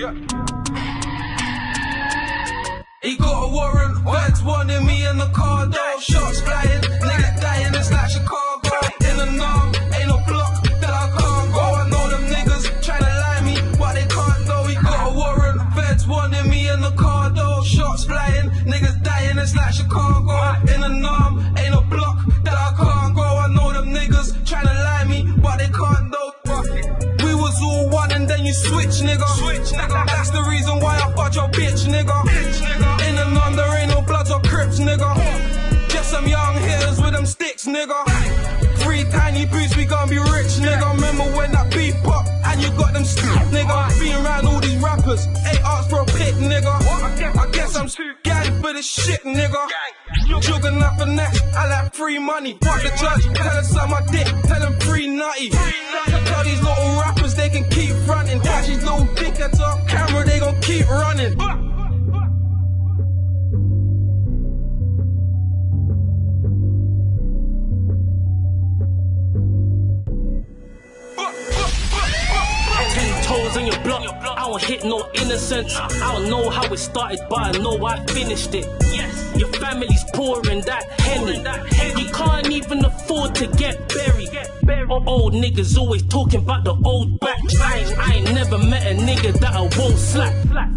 Yeah. He got a warrant, feds wanting me in the car door. Shots flying, niggas dying, it's like Chicago. In the norm, ain't no block that I can't go. I know them niggas tryna lie me, but they can't though. He got a warrant, feds wanting me in the car door. Shots flying, niggas dying, it's like Chicago. In the norm, ain't you switch, nigga. Switch, nigga. That's the reason why I fucked your bitch, nigga. Bitch, nigga. In and on, there ain't no bloods or crips, nigga. Just some young hitters with them sticks, nigga. Three tiny boots, we gon' be rich, nigga. Remember when that beat pop and you got them sticks, nigga. Being around all these rappers, ain't asked for a pick, nigga. I guess I'm too gang for this shit, nigga. Jugging up and next, I like free money. Fuck the judge, tell us on my dick, tell them free nutty. Running. I don't hit no innocence. I don't know how it started, but I know I finished it. Yes, your family's pouring that henny. You can't even afford to get buried. Oh, old niggas always talking about the old batch. I ain't, I ain't never met a nigga that I won't slap.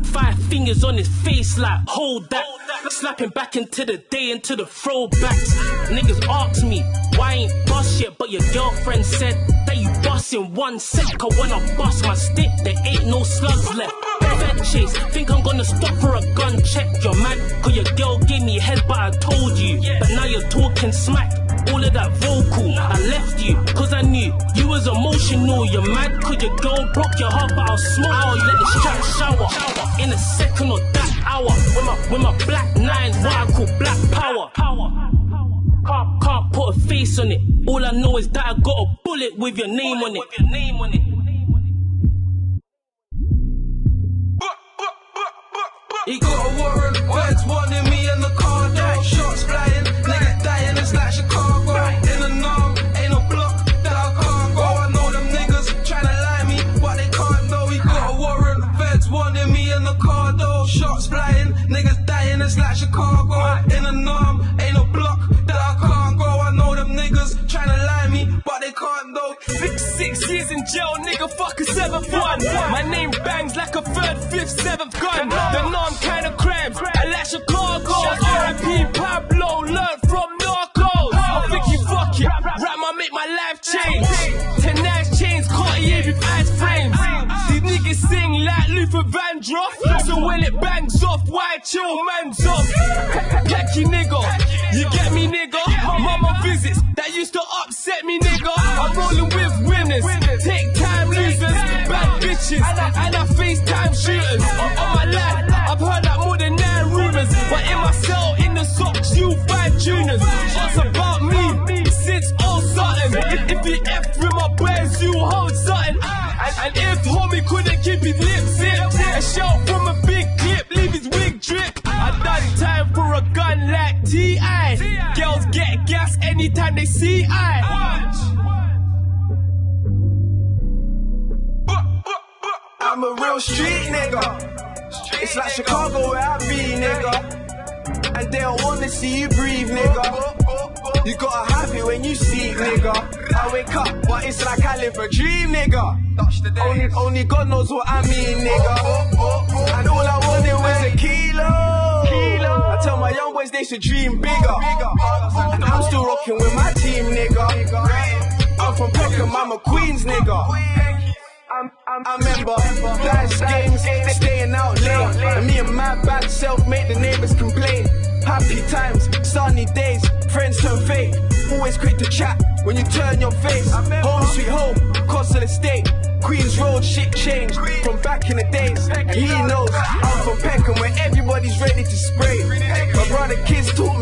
Five fingers on his face, like hold that. Slapping back into the day, into the throwbacks. Niggas ask me why ain't bust yet, but your girlfriend said that you bust in one sec. Cause when I bust my stick, there ain't no slugs left. Fed chase, think I'm gonna stop for a gun check. You're mad, cause your girl gave me head, but I told you. But now you're talking smack. All of that vocal, I left you, cause I knew you was emotional. You're mad, cause your girl broke your heart, but I'll smoke. I'll let this strap shower in a second or that hour. With my, with my black nines, what I call black power. Can't, can't put a face on it. All I know is that I got a bullet with your name on it. Your name on it. He got feds me in the car door. Shots flying, niggas dying, it's like Chicago. In the norm, ain't no block that I can't go. I know them niggas tryna lie me, but they can't though. Six, six years in jail, nigga, fuck a seventh one. My name bangs like a third, fifth, seventh gun. The norm like Luther Vandross. So when it bangs off, why chill man's off? Khaki nigga, you get me nigga? Mama visits, that used to upset me nigga. I'm rolling with winners, take time losers, bad bitches, and I FaceTime shooters. On my anytime they see I. I'm a real street nigga. It's like Chicago where I be, nigga. And they don't wanna see you breathe, nigga. You gotta have it when you sleep, nigga. I wake up, but it's like I live a dream, nigga. Only, only God knows what I mean, nigga. And all I wanted was a kilo. I tell my young boys they should dream bigger. And I'm still rocking with my team, nigga. I'm from Peckham, I'm a Queens, nigga. I'm, I'm, I remember dice games, staying out late. And me and my bad self make the neighbors complain. Happy times, sunny days, friends turn fake. Always quick to chat when you turn your face. Home sweet home, cost of the state. Queens Road shit changed from back in the days. He knows I'm from Peckham where everybody's ready to spray. My brother kids taught